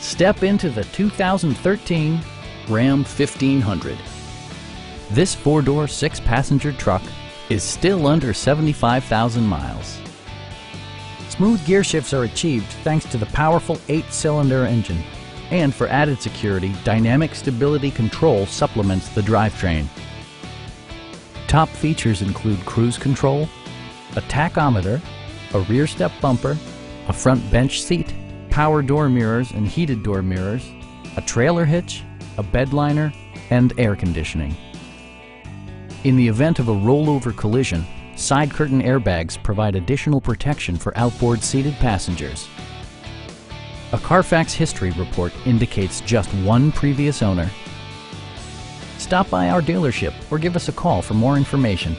Step into the 2013 Ram 1500. This four-door, six-passenger truck is still under 75,000 miles. Smooth gear shifts are achieved thanks to the powerful eight-cylinder engine. And for added security, Dynamic Stability Control supplements the drivetrain. Top features include cruise control, a tachometer, a rear step bumper, a front bench seat, power door mirrors and heated door mirrors, a trailer hitch, a bed liner, and air conditioning. In the event of a rollover collision, side curtain airbags provide additional protection for outboard seated passengers. A Carfax history report indicates just one previous owner. Stop by our dealership or give us a call for more information.